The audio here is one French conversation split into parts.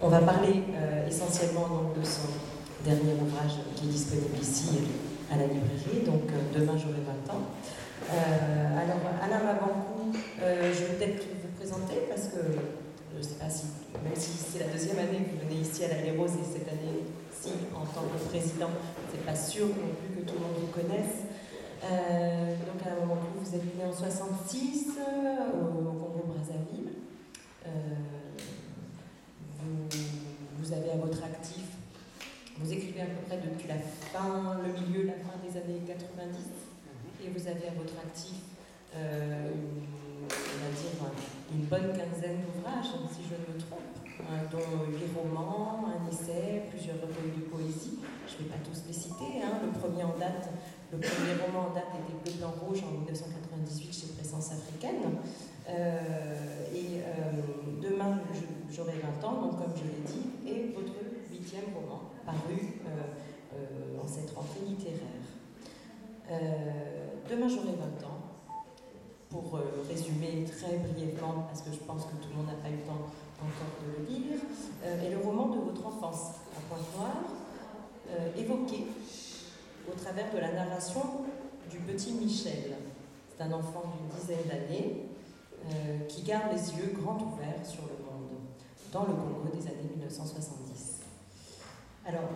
On va parler euh, essentiellement donc, de son dernier ouvrage qui est disponible ici à la librairie, donc euh, demain j'aurai 20 ans. Euh, alors Alain Mabankou, je vais peut-être vous présenter parce que je ne sais pas si, même si c'est la deuxième année que vous venez ici à la Les Roses et cette année-ci en tant que président, c'est pas sûr non plus que tout le monde vous connaisse. donc à moment vous êtes né en 66 au, Congo Brazzaville. vous, avez à votre actif, vous écrivez à peu près depuis la fin, le milieu, la fin des années 90, et vous avez à votre actif euh, une, on va dire, une bonne quinzaine d'ouvrages, si je ne me trompe, hein, dont huit romans, un essai, plusieurs recueils de poésie. Je ne vais pas tous les citer. Hein. Le premier en date, le premier roman en date était Bleu, Blanc, Rouge en 1998 chez Présence africaine. Euh, et euh, demain, j'aurai 20 ans, donc comme je l'ai dit, et votre huitième roman, paru en cette rentrée littéraire. Demain, j'aurai 20 ans. Pour résumer très brièvement, parce que je pense que tout le monde n'a pas eu le temps encore de le lire, est le roman de votre enfance, à point noir, évoqué au travers de la narration du petit Michel. C'est un enfant d'une dizaine d'années euh, qui garde les yeux grands ouverts sur le monde, dans le Congo des années 1970. Alors,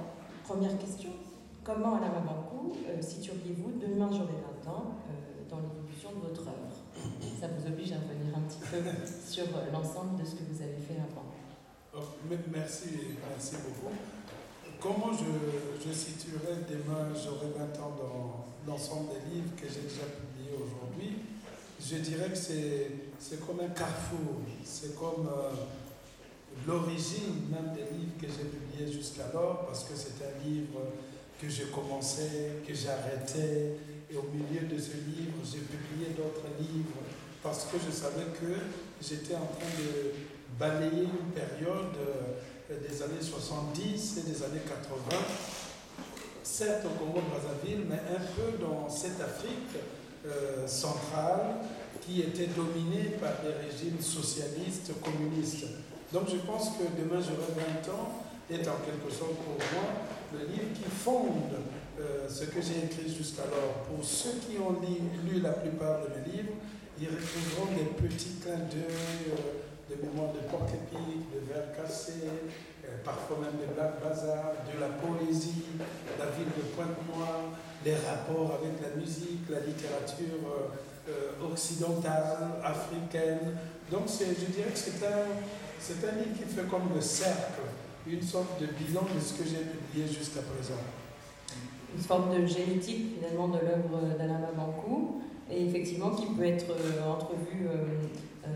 première question, comment, Alain Mabankou, euh, situeriez-vous demain j'aurai 20 ans euh, dans l'évolution de votre œuvre Ça vous oblige à revenir un petit peu sur l'ensemble de ce que vous avez fait avant. Oh, merci, merci beaucoup. Comment je, je situerai demain j'aurai 20 ans dans l'ensemble des livres que j'ai déjà publiés aujourd'hui Je dirais que c'est comme un carrefour, c'est comme euh, l'origine même des livres que j'ai publiés jusqu'alors, parce que c'est un livre que j'ai commencé, que j'arrêtais, et au milieu de ce livre, j'ai publié d'autres livres, parce que je savais que j'étais en train de balayer une période euh, des années 70 et des années 80, certes au Congo-Brazzaville, mais un peu dans cette Afrique euh, centrale, qui était dominé par des régimes socialistes, communistes. Donc je pense que demain j'aurai 20 ans est en quelque sorte pour moi le livre qui fonde euh, ce que j'ai écrit jusqu'alors. Pour ceux qui ont lu, la plupart de mes livres, ils retrouveront des petits clins d'œil, euh, de mémoire de porc épique, de verre cassé, euh, parfois même de Black Bazar, de la poésie, la ville de Pointe-Noire, les rapports avec la musique, la littérature euh, occidentale, africaine. Donc je dirais que c'est un, un livre qui fait comme le cercle, une sorte de bilan de ce que j'ai publié jusqu'à présent. Une forme de génétique finalement de l'œuvre d'Alain Mabankou, et effectivement qui peut être euh, entrevue euh,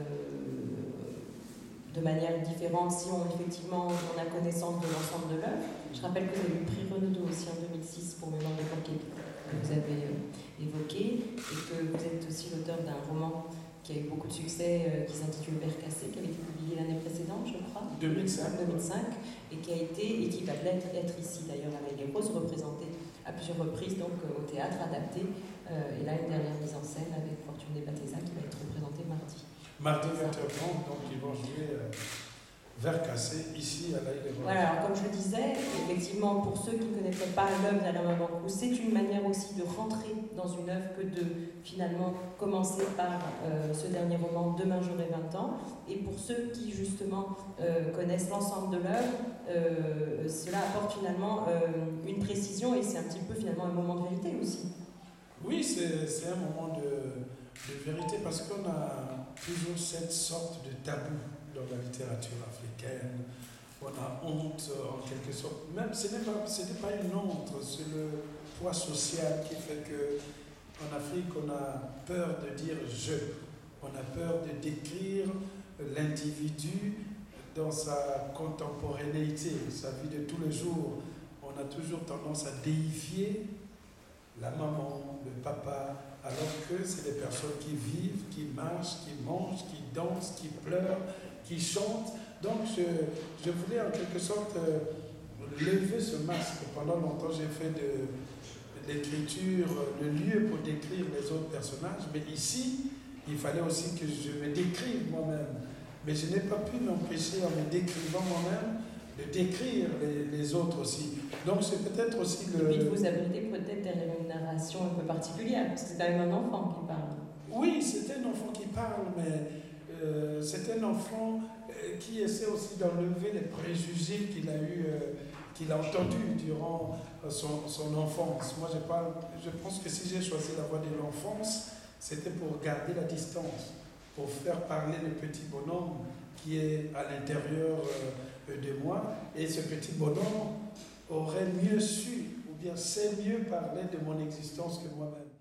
de manière différente si on, effectivement, on a connaissance de l'ensemble de l'œuvre. Je rappelle que vous avez eu le prix Renaudot aussi en 2006 pour Mémoire de Conquête que vous avez évoqué, et que vous êtes aussi l'auteur d'un roman qui a eu beaucoup de succès, euh, qui s'intitule cassé, qui avait été publié l'année précédente, je crois. 2005. 2005, et qui a été, et qui va être, être ici d'ailleurs avec les roses représentées à plusieurs reprises donc euh, au théâtre, adapté. Euh, et là, une dernière mise en scène avec Fortune Batesa qui va être représentée mardi. Mardi 20h30, donc ils vont jouer vers cassé ici à l'Aïe Voilà, alors comme je le disais, effectivement, pour ceux qui ne connaîtraient pas l'œuvre d'Alain Mabankou, c'est une manière aussi de rentrer dans une œuvre que de finalement commencer par euh, ce dernier roman Demain j'aurai 20 ans. Et pour ceux qui justement euh, connaissent l'ensemble de l'œuvre, euh, cela apporte finalement une précision et c'est un petit peu finalement un moment de vérité aussi. Oui, c'est un moment de, de vérité parce qu'on a toujours cette sorte de tabou dans la littérature africaine. On a honte en quelque sorte. Même ce n'est pas, pas une honte, c'est le poids social qui fait que en Afrique on a peur de dire je. On a peur de décrire l'individu dans sa contemporanéité, sa vie de tous les jours. On a toujours tendance à déifier la maman, le papa, alors que c'est des personnes qui vivent, qui marchent, qui mangent, qui dansent, qui pleurent, qui chantent. Donc je, voulais en quelque sorte euh, lever ce masque. Pendant longtemps, j'ai fait de, l'écriture le lieu pour décrire les autres personnages, mais ici, il fallait aussi que je me décrive moi-même. Mais je n'ai pas pu m'empêcher en me décrivant moi-même de décrire les, autres aussi. Donc c'est peut-être aussi le... Et puis vous abriter peut-être des rémunérations un peu particulières, parce que c'est quand même un enfant qui parle. Oui, c'est un enfant qui parle, mais euh, c'est un enfant euh, qui essaie aussi d'enlever les préjugés qu'il a eu, euh, qu'il a entendus durant son, son, enfance. Moi, je, parle, je pense que si j'ai choisi la voie de l'enfance, c'était pour garder la distance, pour faire parler le petit bonhomme qui est à l'intérieur de moi. Et ce petit bonhomme aurait mieux su, ou bien sait mieux parler de mon existence que moi-même.